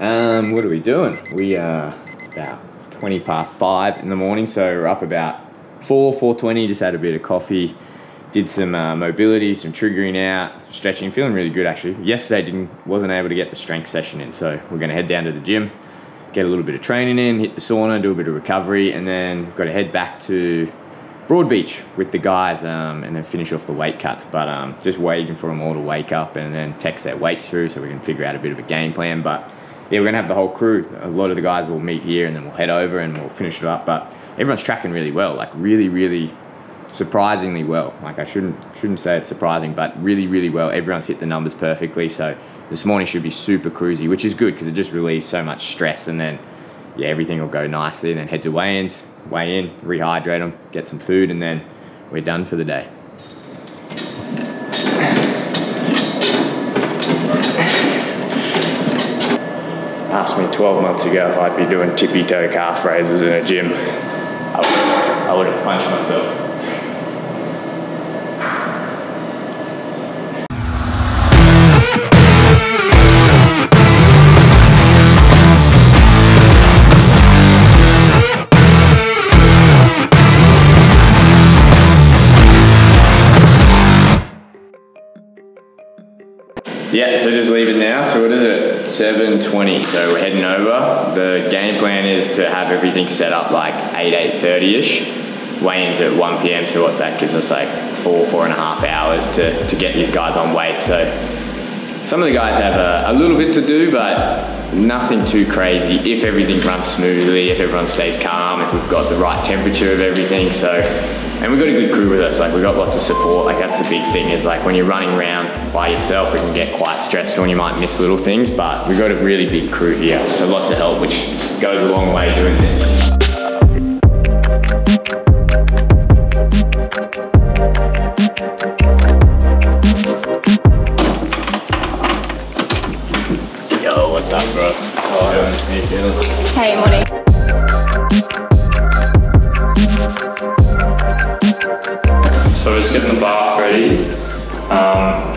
Um, what are we doing? We are about 20 past five in the morning, so we're up about four, 4.20, just had a bit of coffee, did some uh, mobility, some triggering out, stretching, feeling really good actually. Yesterday didn't wasn't able to get the strength session in, so we're gonna head down to the gym, get a little bit of training in, hit the sauna, do a bit of recovery, and then got to head back to Broadbeach with the guys um, and then finish off the weight cuts. But um, just waiting for them all to wake up and then text their weights through so we can figure out a bit of a game plan. But yeah, we're gonna have the whole crew. A lot of the guys will meet here and then we'll head over and we'll finish it up. But everyone's tracking really well, like really, really surprisingly well. Like I shouldn't shouldn't say it's surprising, but really, really well. Everyone's hit the numbers perfectly. So this morning should be super cruisy, which is good because it just relieves so much stress and then yeah, everything will go nicely. And then head to weigh-ins, weigh in, rehydrate them, get some food, and then we're done for the day. Asked me 12 months ago if I'd be doing tippy toe calf raises in a gym. I would, I would have punched myself. Yeah, so just leave it now. So what is it? 7.20. So we're heading over. The game plan is to have everything set up like 8, 8.30ish. Weigh-ins at 1 p.m. So what that gives us like four, four and a half hours to, to get these guys on weight. So some of the guys have a, a little bit to do, but nothing too crazy if everything runs smoothly, if everyone stays calm, if we've got the right temperature of everything. So and we've got a good crew with us. Like we've got lots of support. Like that's the big thing is like when you're running around by yourself, it can get quite stressful and you might miss little things. But we've got a really big crew here, so lots of help, which goes a long way doing this.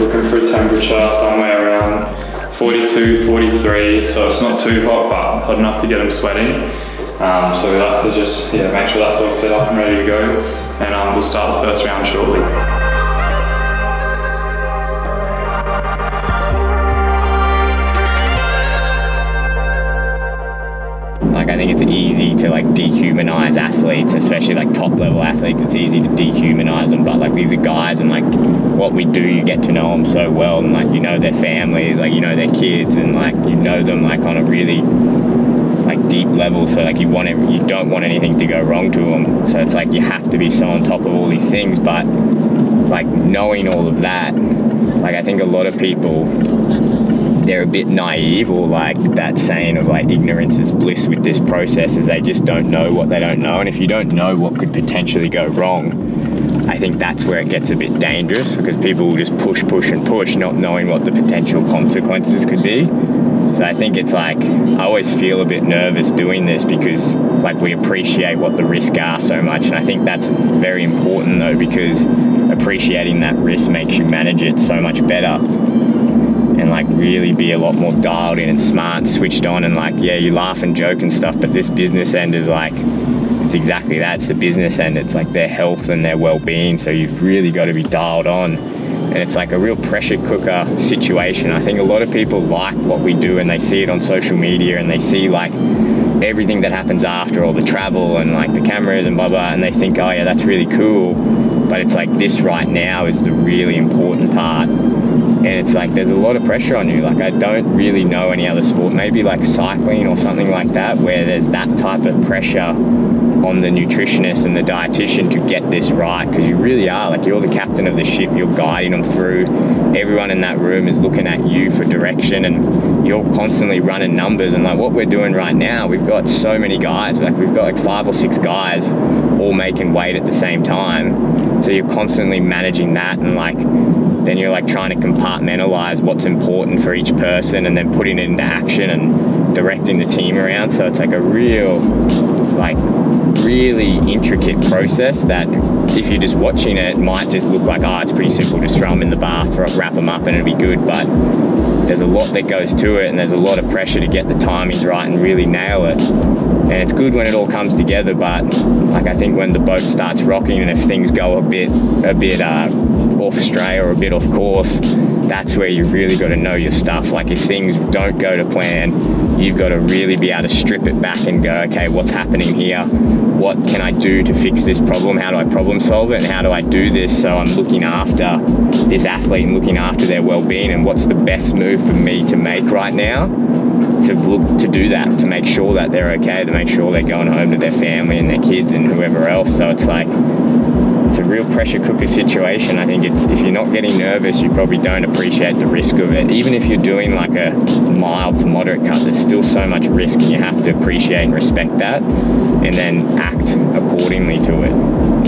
Looking for a temperature somewhere around 42, 43. So it's not too hot, but hot enough to get them sweating. Um, so we like to just yeah make sure that's all set up and ready to go. And um, we'll start the first round shortly. I think it's easy to like dehumanize athletes, especially like top level athletes. It's easy to dehumanize them, but like these are guys, and like what we do, you get to know them so well, and like you know their families, like you know their kids, and like you know them like on a really like deep level. So like you want it, you don't want anything to go wrong to them. So it's like you have to be so on top of all these things, but like knowing all of that, like I think a lot of people they're a bit naive or like that saying of like ignorance is bliss with this process is they just don't know what they don't know. And if you don't know what could potentially go wrong i think that's where it gets a bit dangerous because people will just push push and push not knowing what the potential consequences could be. So i think it's like i always feel a bit nervous doing this because like we appreciate what the risks are so much. And i think that's very important though because appreciating that risk makes you manage it so much better and like really be a lot more dialed in and smart, switched on, and like yeah, you laugh and joke and stuff. But this business end is like it's exactly that. It's the business end. It's like their health and their well-being. So you've really got to be dialed on, and it's like a real pressure cooker situation. I think a lot of people like what we do and they see it on social media and they see like everything that happens after all the travel and like the cameras and blah blah, and they think oh yeah, that's really cool. But it's like this right now is the really important part and it's like there's a lot of pressure on you. Like I don't really know any other sport, maybe like cycling or something like that, where there's that type of pressure on the nutritionist and the dietitian to get this right because you really are like you're the captain of the ship you're guiding them through everyone in that room is looking at you for direction and you're constantly running numbers and like what we're doing right now we've got so many guys like we've got like five or six guys all making weight at the same time so you're constantly managing that and like then you're like trying to compartmentalize what's important for each person and then putting it into action and directing the team around. So it's like a real, like, really intricate process that if you're just watching it, it might just look like, oh, it's pretty simple, just throw them in the bath, wrap them up, and it'll be good. But there's a lot that goes to it, and there's a lot of pressure to get the timings right and really nail it. And it's good when it all comes together, but like I think when the boat starts rocking and if things go a bit a bit uh, off stray or a bit off course, that's where you've really got to know your stuff. Like if things don't go to plan, you've got to really be able to strip it back and go, okay, what's happening here? What can I do to fix this problem? How do I problem solve it? And how do I do this so I'm looking after this athlete and looking after their well-being? And what's the best move for me to make right now to look to do that, to make sure that they're okay, to make sure they're going home to their family and their kids and whoever else. So it's like it's a real pressure cooker situation. I think it's if you're not getting nervous, you probably don't appreciate the risk of it. Even if you're doing like a mild to moderate cut, there's still so much risk, and you have to appreciate and respect that, and then act accordingly to it.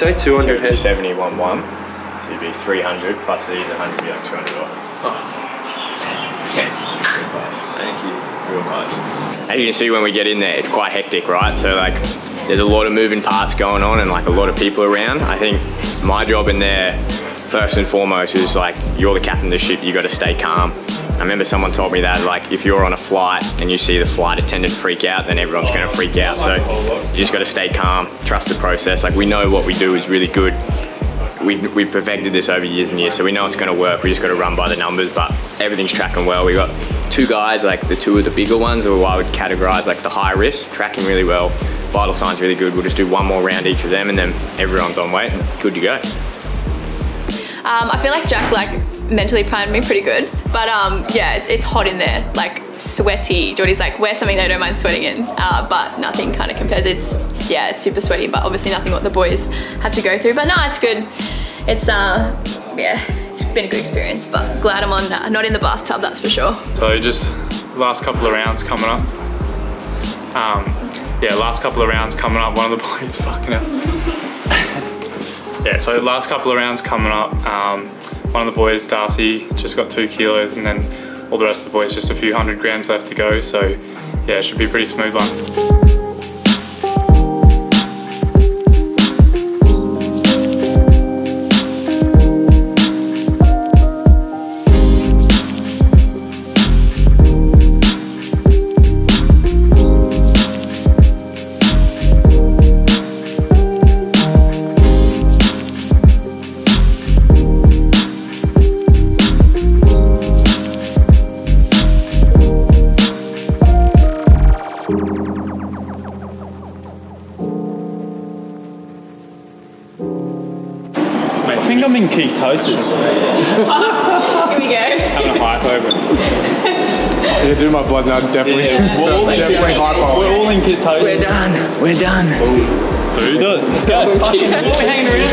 Say 200 heads? 71 1. So you'd be 300 plus these 100 be like 200 off. Yeah, real close. Thank you. Real much. As you can see when we get in there, it's quite hectic, right? So like, there's a lot of moving parts going on and like a lot of people around. I think my job in there, first and foremost, is like, you're the captain of the ship, you gotta stay calm. I remember someone told me that like, if you're on a flight and you see the flight attendant freak out, then everyone's gonna freak out. So you just gotta stay calm, trust the process. Like we know what we do is really good we, we perfected this over years and years, so we know it's going to work. We just got to run by the numbers, but everything's tracking well. We got two guys, like the two of the bigger ones, or I would categorize like the high risk, tracking really well. Vital signs really good. We'll just do one more round each of them, and then everyone's on weight good to go. Um, I feel like Jack like mentally primed me pretty good, but um, yeah, it's, it's hot in there, like sweaty. Jordy's like, wear something they don't mind sweating in, uh, but nothing kind of compares. It's yeah, it's super sweaty, but obviously nothing what the boys have to go through. But no, it's good. It's uh, yeah, it's been a good experience. But glad I'm on, uh, not in the bathtub, that's for sure. So just last couple of rounds coming up. Um, yeah, last couple of rounds coming up. One of the boys fucking up. Yeah, so last couple of rounds coming up. Um, one of the boys, Darcy, just got two kilos, and then all the rest of the boys just a few hundred grams left to go. So yeah, it should be a pretty smooth one. Think I'm in ketosis. Here we go. Having a hypo. Yeah, do my blood now. Definitely, We're all in definitely hypo. We're all in ketosis. We're done. We're done. Let's do it. Let's go. What are we hanging around?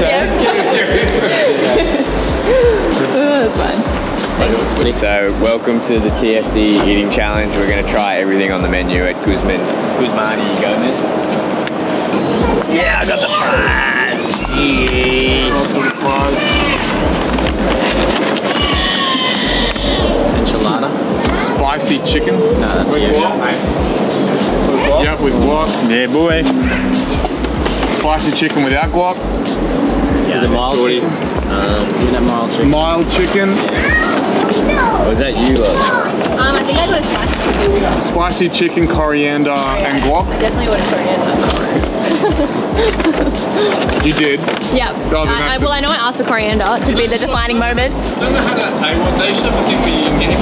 That's fine. So welcome to the TFD eating challenge. We're going to try everything on the menu at Guzman Guzmani Gomez. Yeah, I got the fries. Yeah. Enchilada. Spicy chicken. No, that's you. Yep, with guac. Yeah, boy. Spicy chicken without guac. Is it mild Jordy. chicken? Um, give me that mild chicken. Mild chicken. Was that you, Loz? Um, I think I got a spicy. Spicy chicken, coriander, and guac. Definitely would have coriander. You did. Yeah. Oh, then I, I, well. I know I asked for coriander to be the defining moment. I Don't know how that table. They should have given me getting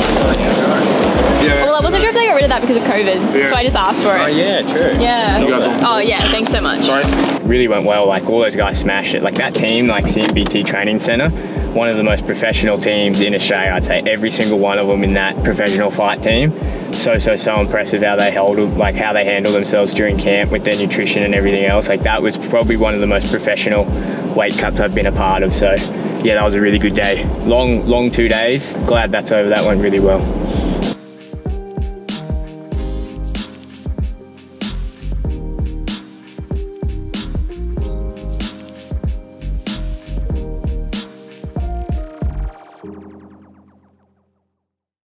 Yeah. Well, I wasn't sure if they got rid of that because of COVID, Yeah. so I just asked for it. Oh it. yeah, true. Yeah. You got that. Oh yeah, thanks so much. Sorry. Really went well. Like all those guys smashed it. Like that team, like CMBT Training Centre, one of the most professional teams in Australia. I'd say every single one of them in that professional fight team. So so so impressive how they held like how they handle themselves during camp with their nutrition and everything else. Like that was probably one of the most professional weight cuts I've been a part of. So yeah, that was a really good day. Long long two days. Glad that's over. That went really well.